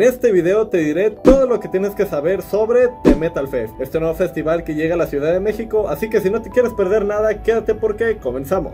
En este video te diré todo lo que tienes que saber sobre The Metal Fest, este nuevo festival que llega a la Ciudad de México, así que si no te quieres perder nada, quédate porque comenzamos.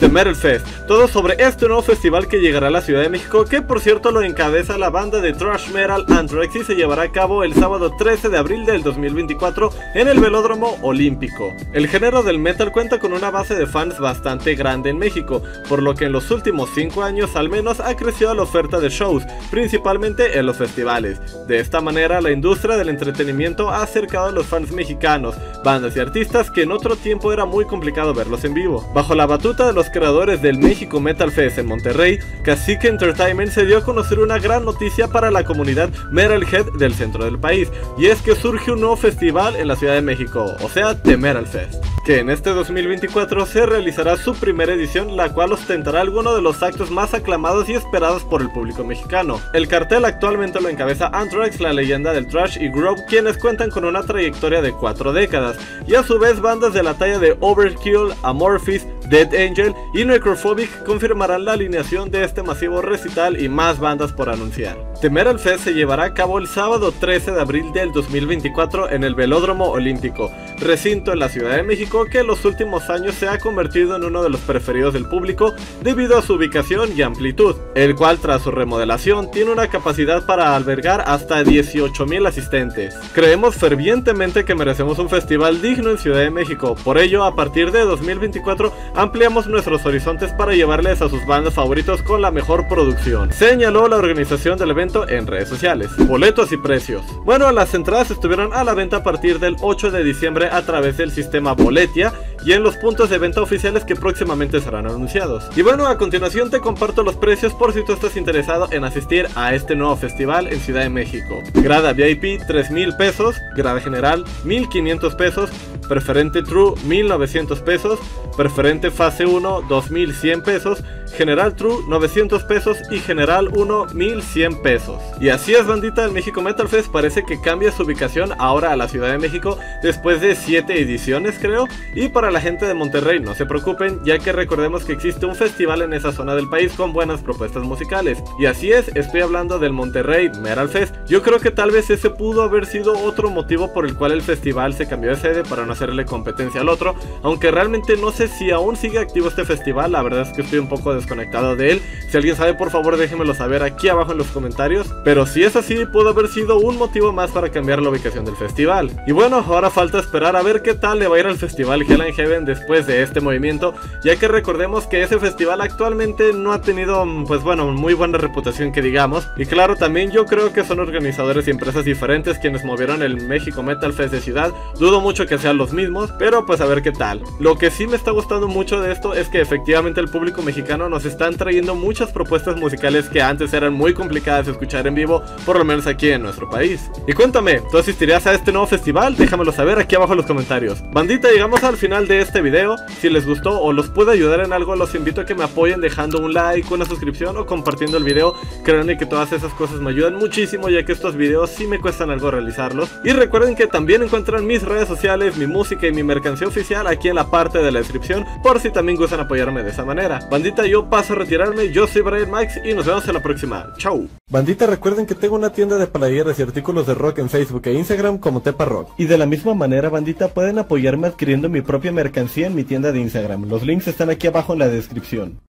The Metal Fest, todo sobre este nuevo festival que llegará a la Ciudad de México, que por cierto lo encabeza la banda de thrash metal Anthrax y se llevará a cabo el sábado 13 de abril del 2024 en el Velódromo Olímpico. El género del metal cuenta con una base de fans bastante grande en México, por lo que en los últimos 5 años al menos ha crecido la oferta de shows, principalmente en los festivales. De esta manera la industria del entretenimiento ha acercado a los fans mexicanos, bandas y artistas que en otro tiempo era muy complicado verlos en vivo. Bajo la batuta de los creadores del México Metal Fest en Monterrey, Cacique Entertainment se dio a conocer una gran noticia para la comunidad Metalhead del centro del país, y es que surge un nuevo festival en la Ciudad de México, o sea, The Metal Fest, que en este 2024 se realizará su primera edición, la cual ostentará algunos de los actos más aclamados y esperados por el público mexicano. El cartel actualmente lo encabeza Anthrax, la leyenda del thrash y Grove, quienes cuentan con una trayectoria de cuatro décadas, y a su vez bandas de la talla de Overkill, Amorphis, Dead Angel y Necrophobic confirmarán la alineación de este masivo recital y más bandas por anunciar. The Metal Fest se llevará a cabo el sábado 13 de abril del 2024 en el Velódromo Olímpico, recinto en la Ciudad de México que en los últimos años se ha convertido en uno de los preferidos del público debido a su ubicación y amplitud, el cual tras su remodelación tiene una capacidad para albergar hasta 18.000 asistentes. Creemos fervientemente que merecemos un festival digno en Ciudad de México, por ello a partir de 2024 ampliamos nuestros horizontes para llevarles a sus bandas favoritos con la mejor producción, señaló la organización del evento en redes sociales. Boletos y precios. Bueno, las entradas estuvieron a la venta a partir del 8 de diciembre a través del sistema Boletia y en los puntos de venta oficiales que próximamente serán anunciados. Y bueno, a continuación te comparto los precios por si tú estás interesado en asistir a este nuevo festival en Ciudad de México. Grada VIP 3 mil pesos, grada general 1500 pesos, preferente True 1900 pesos, preferente fase 1 2100 pesos, general True 900 pesos y general 1 1100 pesos. Y así es bandita del México Metal Fest, parece que cambia su ubicación ahora a la Ciudad de México después de 7 ediciones creo. Y para la gente de Monterrey no se preocupen ya que recordemos que existe un festival en esa zona del país con buenas propuestas musicales. Y así es, estoy hablando del Monterrey Metal Fest. Yo creo que tal vez ese pudo haber sido otro motivo por el cual el festival se cambió de sede para no hacerle competencia al otro, aunque realmente no sé si aún sigue activo este festival, la verdad es que estoy un poco desconectado de él. Si alguien sabe, por favor, déjenmelo saber aquí abajo en los comentarios. Pero si es así, pudo haber sido un motivo más para cambiar la ubicación del festival. Y bueno, ahora falta esperar a ver qué tal le va a ir al festival Hell and Heaven después de este movimiento, ya que recordemos que ese festival actualmente no ha tenido, pues bueno, muy buena reputación que digamos. Y claro, también yo creo que son organizadores y empresas diferentes quienes movieron el México Metal Fest de ciudad. Dudo mucho que sean los mismos pero pues a ver qué tal. Lo que sí me está gustando mucho de esto es que efectivamente el público mexicano nos están trayendo muchas propuestas musicales que antes eran muy complicadas de escuchar en vivo, por lo menos aquí en nuestro país. Y cuéntame, ¿tú asistirías a este nuevo festival? Déjamelo saber aquí abajo en los comentarios. Bandita, llegamos al final de este video. Si les gustó o los puede ayudar en algo, los invito a que me apoyen dejando un like, una suscripción o compartiendo el video. Créanme que todas esas cosas me ayudan muchísimo ya que estos videos sí me cuestan algo realizarlos. Y recuerden que también encuentran mis redes sociales, mi música y mi mercancía oficial aquí en la parte de la descripción por si también gustan apoyarme de esa manera. Bandita, paso a retirarme, yo soy Brian Max y nos vemos en la próxima. Chau. Bandita, recuerden que tengo una tienda de playeras y artículos de rock en Facebook e Instagram como Tepa Rock. Y de la misma manera, bandita, pueden apoyarme adquiriendo mi propia mercancía en mi tienda de Instagram. Los links están aquí abajo en la descripción.